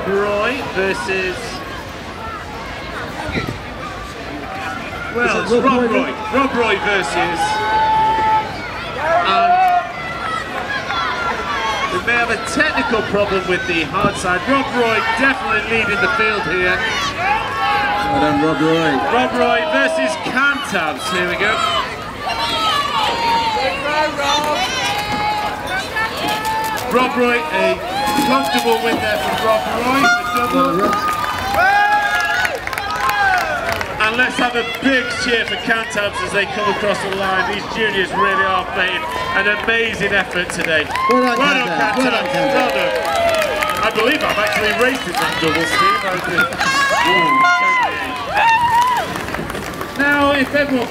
Rob Roy versus. Well, it's Rob, Rob Roy. Rob Roy versus. Um, we may have a technical problem with the hard side. Rob Roy definitely leading the field here. Well done, Rob Roy. Rob Roy versus Cantabs. Here we go. Rob Roy, a comfortable win there from Rob Roy. Well, and let's have a big cheer for Cantabs as they come across the line. These juniors really are making an amazing effort today. Well done, Cantabs. Well done, Cantabs. Well done. I believe I've actually raced in that double, Steve. now, if everyone